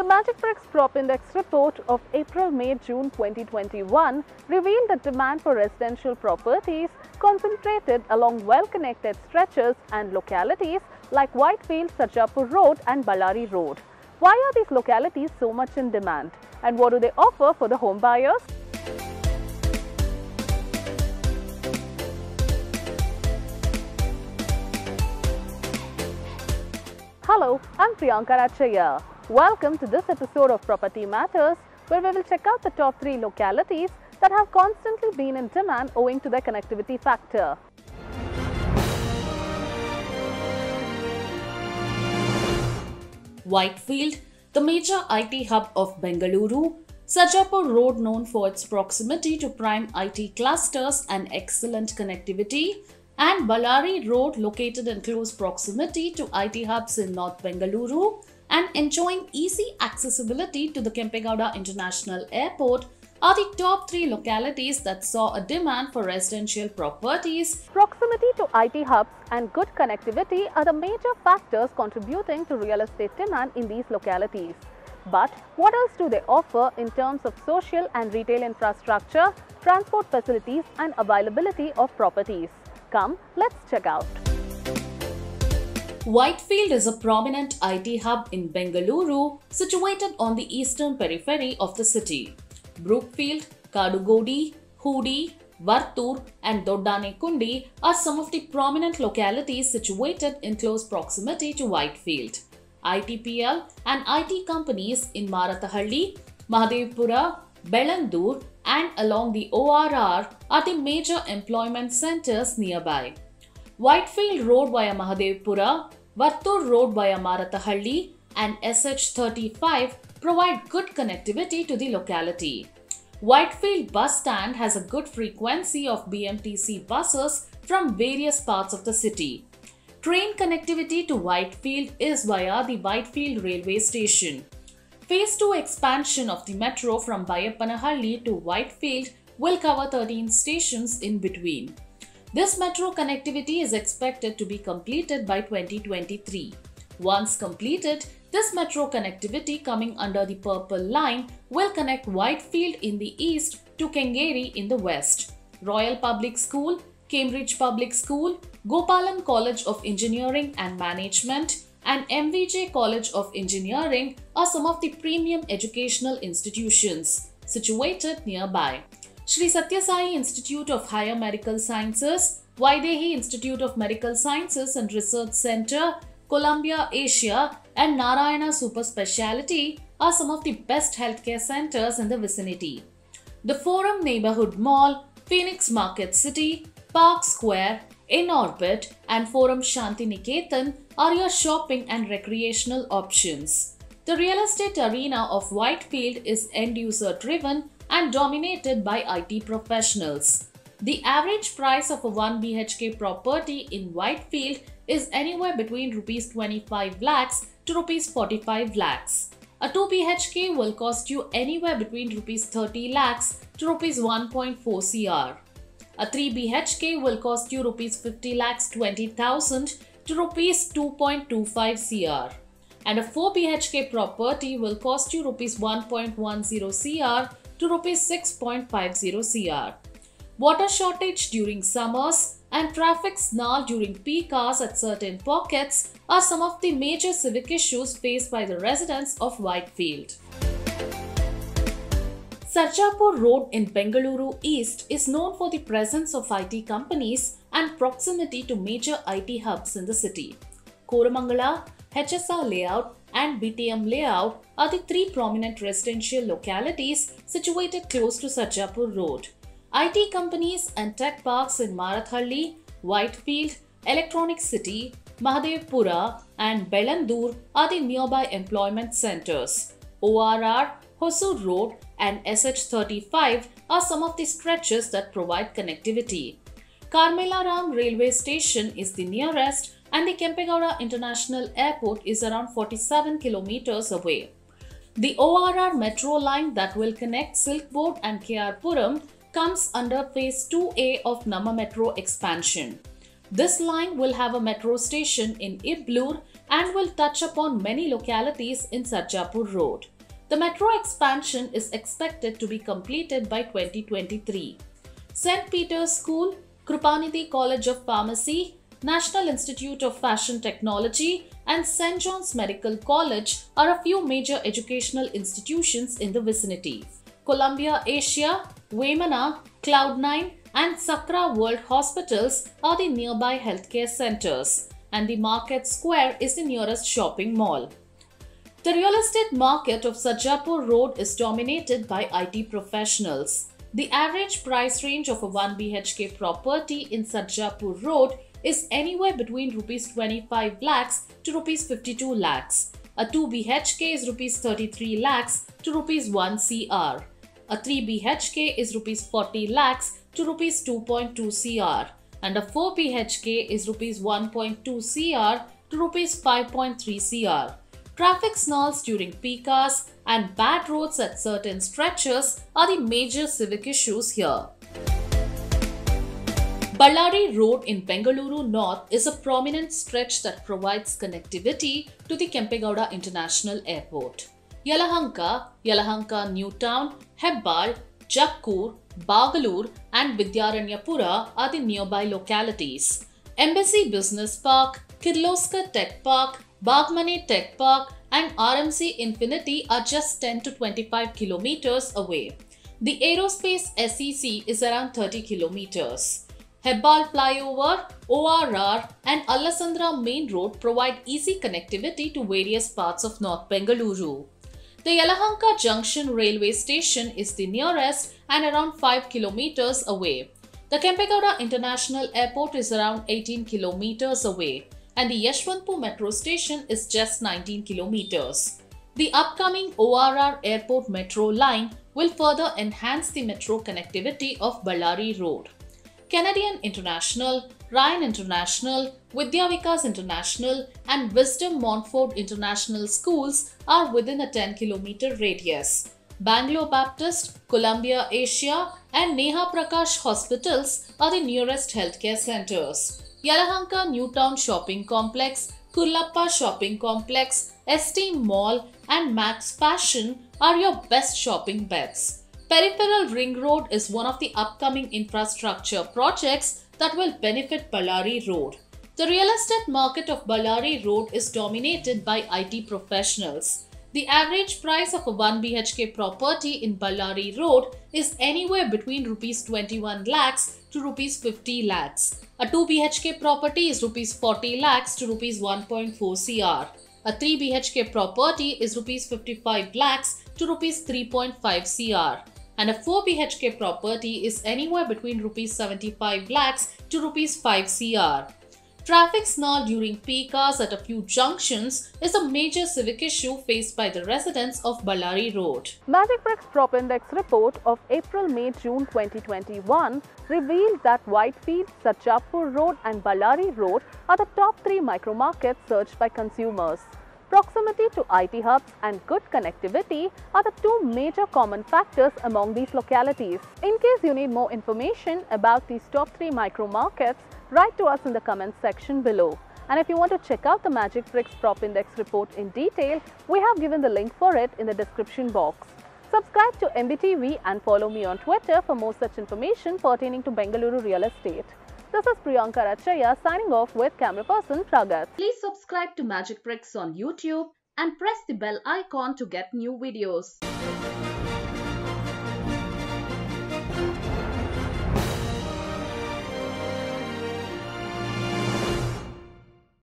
The Magicbricks Propindex report of April May June 2021 revealed that demand for residential properties concentrated along well connected stretches and localities like Whitefield, Sarjapur Road, and Ballari Road. Why are these localities so much in demand? And what do they offer for the home buyers? Hello, I'm Priyanka Rachaya. Welcome to this episode of Property Matters, where we will check out the top three localities that have constantly been in demand owing to their connectivity factor. Whitefield, the major IT hub of Bengaluru, Sarjapur Road known for its proximity to prime IT clusters and excellent connectivity, and Ballari Road located in close proximity to IT hubs in North Bengaluru and enjoying easy accessibility to the Kempegowda International Airport are the top three localities that saw a demand for residential properties. Proximity to IT hubs and good connectivity are the major factors contributing to real estate demand in these localities. But what else do they offer in terms of social and retail infrastructure, transport facilities and availability of properties? Come, let's check out. Whitefield is a prominent IT hub in Bengaluru, situated on the eastern periphery of the city. Brookfield, Kadugodi, Hoodi, Varthur, and Doddanekundi are some of the prominent localities situated in close proximity to Whitefield. ITPL and IT companies in Marathahalli, Mahadevpura, Bellandur, and along the ORR are the major employment centers nearby. Whitefield Road via Mahadevpura, Varthur Road via Marathahalli, and SH35 provide good connectivity to the locality. Whitefield bus stand has a good frequency of BMTC buses from various parts of the city. Train connectivity to Whitefield is via the Whitefield railway station. Phase 2 expansion of the metro from Baiyappanahalli to Whitefield will cover 13 stations in between. This metro connectivity is expected to be completed by 2023. Once completed, this metro connectivity coming under the Purple Line will connect Whitefield in the east to Kengeri in the west. Royal Public School, Cambridge Public School, Gopalan College of Engineering and Management, and MVJ College of Engineering are some of the premium educational institutions situated nearby. Sri Sathya Sai Institute of Higher Medical Sciences, Vydehi Institute of Medical Sciences and Research Center, Columbia Asia, and Narayana Super Speciality are some of the best healthcare centers in the vicinity. The Forum Neighborhood Mall, Phoenix Market City, Park Square, Inorbit, and Forum Shanti Niketan are your shopping and recreational options. The real estate arena of Whitefield is end user driven and dominated by IT professionals. The average price of a 1 BHK property in Whitefield is anywhere between rupees 25 lakhs to rupees 45 lakhs. A 2 BHK will cost you anywhere between rupees 30 lakhs to rupees 1.4 cr. A 3 BHK will cost you rupees 50 lakhs 20,000 to rupees 2.25 cr. And a 4 BHK property will cost you rupees 1.10 crore to rupees 6.50 cr. Water shortage during summers and traffic snarl during peak hours at certain pockets are some of the major civic issues faced by the residents of Whitefield. Sarjapur Road in Bengaluru East is known for the presence of IT companies and proximity to major IT hubs in the city. Koramangala, HSR Layout, and BTM Layout are the three prominent residential localities situated close to Sarjapur Road. IT companies and tech parks in Marathahalli, Whitefield, Electronic City, Mahadevpura, and Bellandur are the nearby employment centers. ORR, Hosur Road, and SH35 are some of the stretches that provide connectivity. Carmelaram railway station is the nearest and the Kempegowda International Airport is around 47 kilometers away. The ORR metro line that will connect Silk Board and KR Puram comes under phase 2A of Namma Metro expansion. This line will have a metro station in Iblur and will touch upon many localities in Sarjapur Road. The metro expansion is expected to be completed by 2023. St. Peter's School, Krupanidhi College of Pharmacy, National Institute of Fashion Technology, and St. John's Medical College are a few major educational institutions in the vicinity. Columbia Asia, Vemana, Cloud9, and Sakra World Hospitals are the nearby healthcare centers, and the Market Square is the nearest shopping mall. The real estate market of Sarjapur Road is dominated by IT professionals. The average price range of a 1 BHK property in Sarjapur Road is anywhere between rupees 25 lakhs to rupees 52 lakhs. A 2 BHK is rupees 33 lakhs to rupees 1 CR. A 3 BHK is rupees 40 lakhs to rupees 2.2 CR and a 4 BHK is rupees 1.2 CR to rupees 5.3 CR. Traffic snarls during peak hours and bad roads at certain stretches are the major civic issues here. Ballari Road in Bengaluru North is a prominent stretch that provides connectivity to the Kempegowda International Airport. Yelahanka, Yelahanka New Town, Hebbal, Jakkur, Bagalur, and Vidyaranyapura are the nearby localities. Embassy Business Park, Kirloskar Tech Park, Bagmane Tech Park, and RMZ Infinity are just 10 to 25 kilometers away. The aerospace SEZ is around 30 kilometers. Hebbal Flyover, ORR, and Allasandra Main Road provide easy connectivity to various parts of North Bengaluru. The Yelahanka Junction railway station is the nearest and around 5 kilometers away. The Kempegowda International Airport is around 18 kilometers away and the Yeshwantpur metro station is just 19 kilometers. The upcoming ORR airport metro line will further enhance the metro connectivity of Ballari Road. Canadian International, Ryan International, Vidya Vikas International, and Wisdom Montfort International schools are within a 10 km radius. Bangalore Baptist, Columbia Asia, and Neha Prakash hospitals are the nearest healthcare centers. Yelahanka Newtown Shopping Complex, Kurlappa Shopping Complex, Esteem Mall, and Max Fashion are your best shopping bets. Peripheral Ring Road is one of the upcoming infrastructure projects that will benefit Ballari Road. The real estate market of Ballari Road is dominated by IT professionals. The average price of a 1 BHK property in Ballari Road is anywhere between rupees 21 lakhs to rupees 50 lakhs. A 2 BHK property is rupees 40 lakhs to rupees 1.4 CR. A 3 BHK property is rupees 55 lakhs to rupees 3.5 CR and a 4 BHK property is anywhere between rupees 75 lakhs to rupees 5 CR. Traffic snarl during peak hours at a few junctions is a major civic issue faced by the residents of Ballari Road. Magic Bricks Propindex report of April-May-June 2021 revealed that Whitefield, Sarjapur Road and Ballari Road are the top three micro markets searched by consumers. Proximity to IT hubs and good connectivity are the two major common factors among these localities. In case you need more information about these top 3 micro markets, write to us in the comments section below. And if you want to check out the Magic Bricks Propindex report in detail, we have given the link for it in the description box. Subscribe to MBTV and follow me on Twitter for more such information pertaining to Bengaluru real estate. This is Priyanka Rachaya signing off with camera person Pragat. Please subscribe to Magicbricks on YouTube and press the bell icon to get new videos.